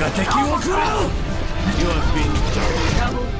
が敵を食らう You have been double.